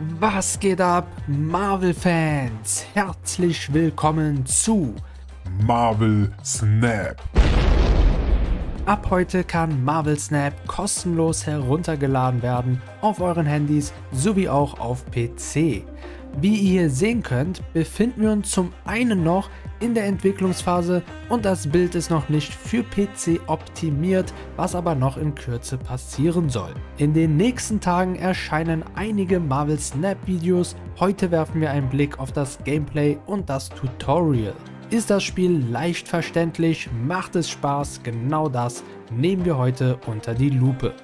Was geht ab, Marvel-Fans? Herzlich willkommen zu Marvel Snap. Ab heute kann Marvel Snap kostenlos heruntergeladen werden auf euren Handys sowie auch auf PC. Wie ihr sehen könnt, befinden wir uns zum einen noch in der Entwicklungsphase und das Bild ist noch nicht für PC optimiert, was aber noch in Kürze passieren soll. In den nächsten Tagen erscheinen einige Marvel Snap Videos, heute werfen wir einen Blick auf das Gameplay und das Tutorial. Ist das Spiel leicht verständlich, macht es Spaß, genau das nehmen wir heute unter die Lupe.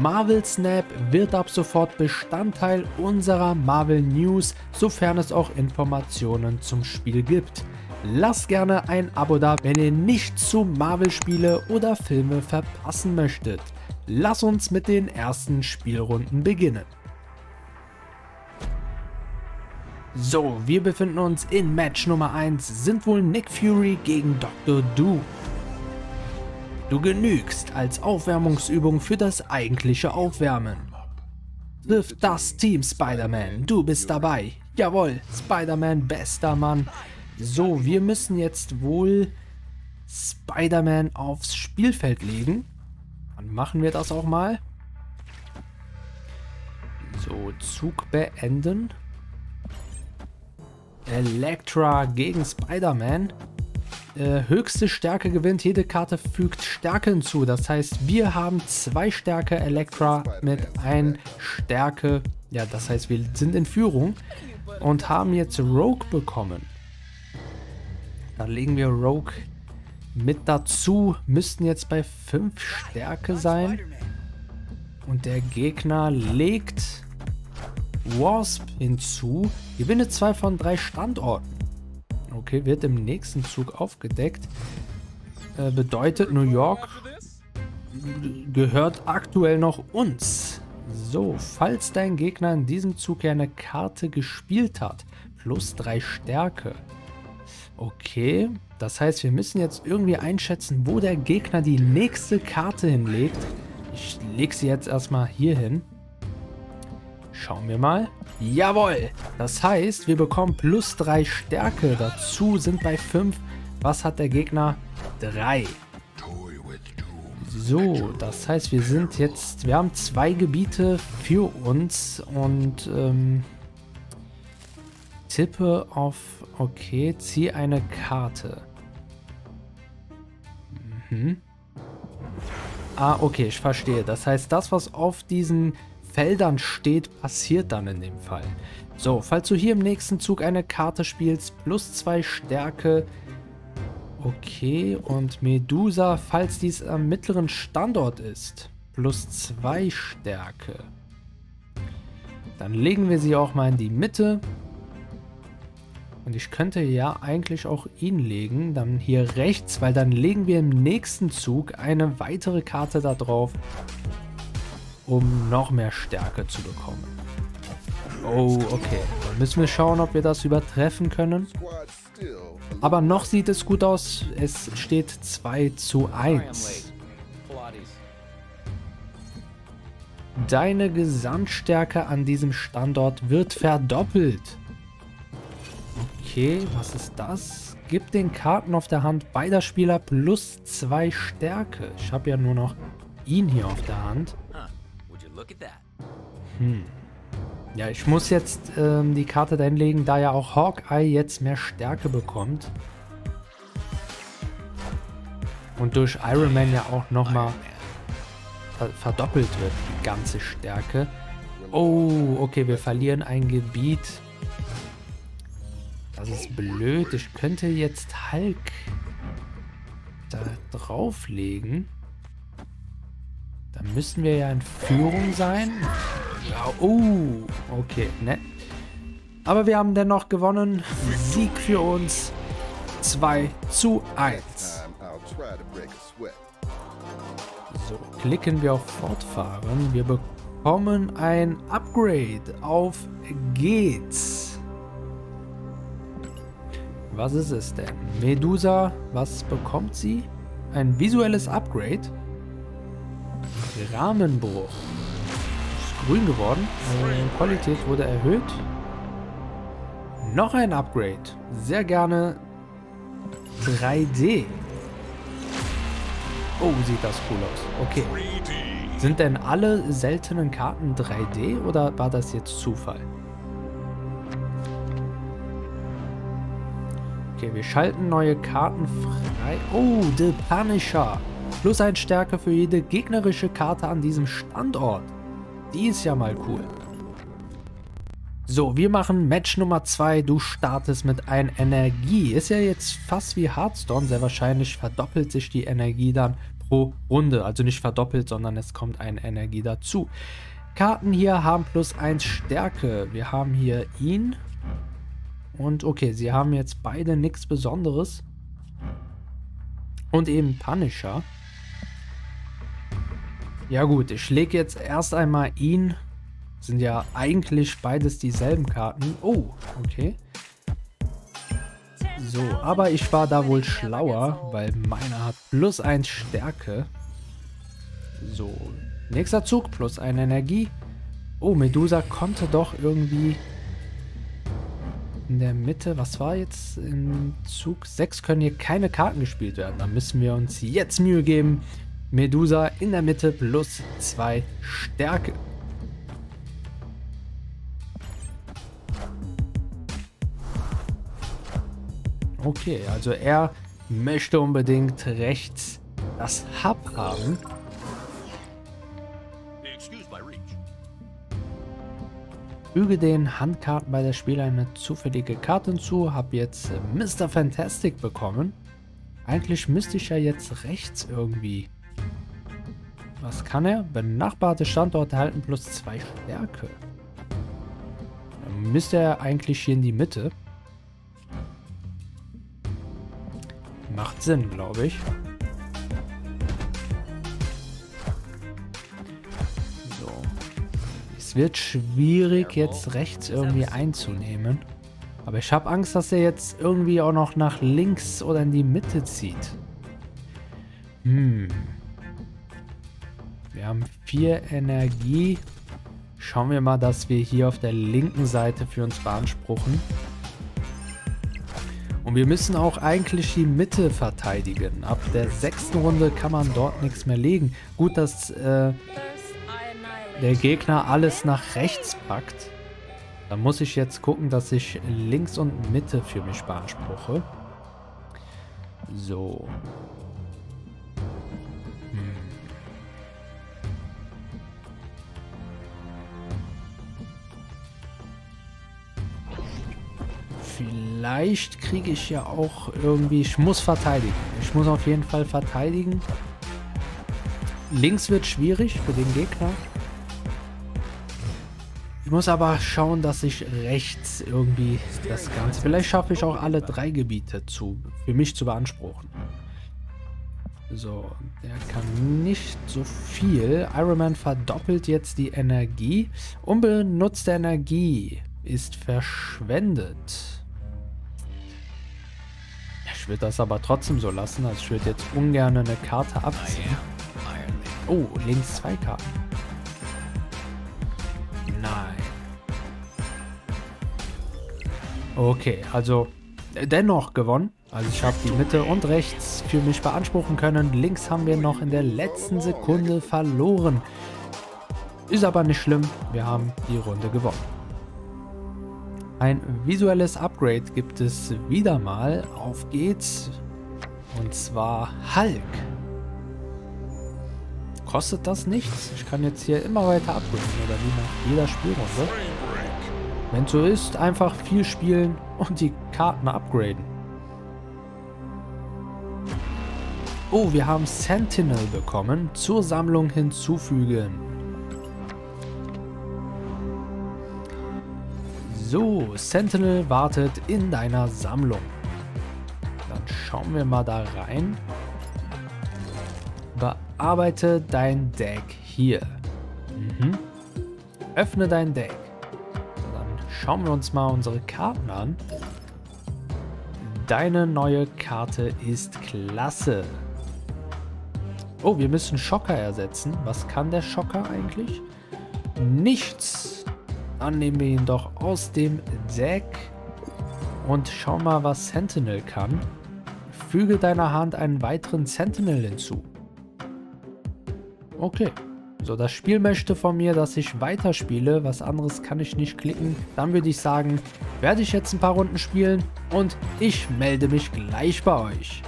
Marvel Snap wird ab sofort Bestandteil unserer Marvel News, sofern es auch Informationen zum Spiel gibt. Lasst gerne ein Abo da, wenn ihr nichts zu Marvel-Spiele oder Filme verpassen möchtet. Lass uns mit den ersten Spielrunden beginnen. So, wir befinden uns in Match Nummer 1, sind wohl Nick Fury gegen Dr. Doom. Du genügst als Aufwärmungsübung für das eigentliche Aufwärmen. Trifft das Team Spider-Man, du bist dabei. Jawohl, Spider-Man bester Mann. So, wir müssen jetzt wohl Spider-Man aufs Spielfeld legen. Dann machen wir das auch mal. So, Zug beenden. Elektra gegen Spider-Man. Äh, höchste Stärke gewinnt, jede Karte fügt Stärke hinzu. Das heißt, wir haben zwei Stärke Elektra mit ein Stärke. Ja, das heißt, wir sind in Führung und haben jetzt Rogue bekommen. Dann legen wir Rogue mit dazu. Müssten jetzt bei 5 Stärke sein. Und der Gegner legt Wasp hinzu. Gewinne zwei von drei Standorten. Okay, wird im nächsten Zug aufgedeckt. Äh, bedeutet, New York gehört aktuell noch uns. So, falls dein Gegner in diesem Zug eine Karte gespielt hat, plus drei Stärke. Okay, das heißt, wir müssen jetzt irgendwie einschätzen, wo der Gegner die nächste Karte hinlegt. Ich lege sie jetzt erstmal hier hin. Schauen wir mal. Jawohl! Das heißt, wir bekommen plus 3 Stärke. Dazu sind bei 5. Was hat der Gegner? 3. So, das heißt, wir sind jetzt... Wir haben zwei Gebiete für uns und... Ähm, tippe auf... Okay, ziehe eine Karte. Mhm. Ah, okay, ich verstehe. Das heißt, das, was auf diesen Feldern steht, passiert dann in dem Fall. So, falls du hier im nächsten Zug eine Karte spielst, plus zwei Stärke. Okay, und Medusa, falls dies am mittleren Standort ist, plus zwei Stärke. Dann legen wir sie auch mal in die Mitte. Und ich könnte ja eigentlich auch ihn legen, dann hier rechts, weil dann legen wir im nächsten Zug eine weitere Karte da drauf um noch mehr Stärke zu bekommen. Oh, okay. Dann müssen wir schauen, ob wir das übertreffen können. Aber noch sieht es gut aus. Es steht 2 zu 1. Deine Gesamtstärke an diesem Standort wird verdoppelt. Okay, was ist das? Gib den Karten auf der Hand beider Spieler plus 2 Stärke. Ich habe ja nur noch ihn hier auf der Hand. Hm. Ja, ich muss jetzt ähm, die Karte dahin legen, da ja auch Hawkeye jetzt mehr Stärke bekommt. Und durch Iron Man ja auch nochmal verdoppelt wird, die ganze Stärke. Oh, okay, wir verlieren ein Gebiet. Ist blöd. Ich könnte jetzt Hulk da drauflegen. Dann müssten wir ja in Führung sein. Ja, oh, okay, ne. Aber wir haben dennoch gewonnen. Sieg für uns. 2 zu 1. So, klicken wir auf Fortfahren. Wir bekommen ein Upgrade. Auf geht's. Was ist es denn? Medusa, was bekommt sie? Ein visuelles Upgrade? Rahmenbruch. grün geworden. Äh, Qualität wurde erhöht. Noch ein Upgrade. Sehr gerne 3D. Oh, sieht das cool aus. Okay. Sind denn alle seltenen Karten 3D oder war das jetzt Zufall? Okay, wir schalten neue Karten frei. Oh, The Punisher. Plus ein Stärke für jede gegnerische Karte an diesem Standort. Die ist ja mal cool. So, wir machen Match Nummer 2. Du startest mit einer Energie. Ist ja jetzt fast wie Hearthstone. Sehr wahrscheinlich verdoppelt sich die Energie dann pro Runde. Also nicht verdoppelt, sondern es kommt eine Energie dazu. Karten hier haben plus 1 Stärke. Wir haben hier ihn, und okay, sie haben jetzt beide nichts Besonderes. Und eben Punisher. Ja gut, ich lege jetzt erst einmal ihn. Sind ja eigentlich beides dieselben Karten. Oh, okay. So, aber ich war da wohl schlauer, weil meiner hat plus 1 Stärke. So, nächster Zug, plus 1 Energie. Oh, Medusa konnte doch irgendwie in der Mitte, was war jetzt im Zug 6, können hier keine Karten gespielt werden. Da müssen wir uns jetzt Mühe geben. Medusa in der Mitte plus 2 Stärke. Okay, also er möchte unbedingt rechts das Hub haben. Füge den Handkarten bei der Spieler eine zufällige Karte hinzu. Habe jetzt äh, Mr. Fantastic bekommen. Eigentlich müsste ich ja jetzt rechts irgendwie. Was kann er? Benachbarte Standorte halten plus zwei Stärke. Dann müsste er eigentlich hier in die Mitte. Macht Sinn, glaube ich. Es wird schwierig, jetzt rechts irgendwie einzunehmen. Aber ich habe Angst, dass er jetzt irgendwie auch noch nach links oder in die Mitte zieht. Hm. Wir haben vier Energie. Schauen wir mal, dass wir hier auf der linken Seite für uns beanspruchen. Und wir müssen auch eigentlich die Mitte verteidigen. Ab der sechsten Runde kann man dort nichts mehr legen. Gut, dass äh, der Gegner alles nach rechts packt, dann muss ich jetzt gucken, dass ich links und Mitte für mich beanspruche. So. Hm. Vielleicht kriege ich ja auch irgendwie... Ich muss verteidigen. Ich muss auf jeden Fall verteidigen. Links wird schwierig für den Gegner. Ich muss aber schauen, dass ich rechts irgendwie das Ganze... Vielleicht schaffe ich auch alle drei Gebiete zu, für mich zu beanspruchen. So, der kann nicht so viel. Iron Man verdoppelt jetzt die Energie. Unbenutzte Energie ist verschwendet. Ich würde das aber trotzdem so lassen. Also ich würde jetzt ungern eine Karte abziehen. Oh, links zwei Karten. Okay, also dennoch gewonnen. Also ich habe die Mitte und rechts für mich beanspruchen können. Links haben wir noch in der letzten Sekunde verloren. Ist aber nicht schlimm. Wir haben die Runde gewonnen. Ein visuelles Upgrade gibt es wieder mal. Auf geht's. Und zwar Hulk. Kostet das nichts? Ich kann jetzt hier immer weiter upgraden oder wie nach jeder Spielrunde. Wenn so ist, einfach viel spielen und die Karten upgraden. Oh, wir haben Sentinel bekommen. Zur Sammlung hinzufügen. So, Sentinel wartet in deiner Sammlung. Dann schauen wir mal da rein. Bearbeite dein Deck hier. Mhm. Öffne dein Deck. Schauen wir uns mal unsere Karten an. Deine neue Karte ist klasse. Oh, wir müssen Schocker ersetzen. Was kann der Schocker eigentlich? nichts. Dann nehmen wir ihn doch aus dem Deck und schau mal, was Sentinel kann. Füge deiner Hand einen weiteren Sentinel hinzu. Okay. So, das Spiel möchte von mir, dass ich weiterspiele. Was anderes kann ich nicht klicken. Dann würde ich sagen, werde ich jetzt ein paar Runden spielen und ich melde mich gleich bei euch.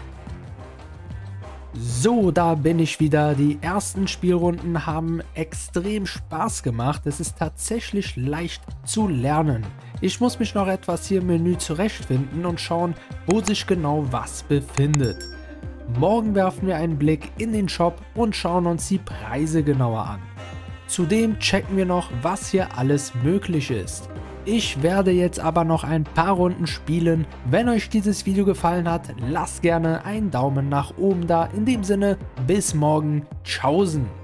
So, da bin ich wieder. Die ersten Spielrunden haben extrem Spaß gemacht. Es ist tatsächlich leicht zu lernen. Ich muss mich noch etwas hier im Menü zurechtfinden und schauen, wo sich genau was befindet. Morgen werfen wir einen Blick in den Shop und schauen uns die Preise genauer an. Zudem checken wir noch, was hier alles möglich ist. Ich werde jetzt aber noch ein paar Runden spielen. Wenn euch dieses Video gefallen hat, lasst gerne einen Daumen nach oben da. In dem Sinne, bis morgen. Tschaußen.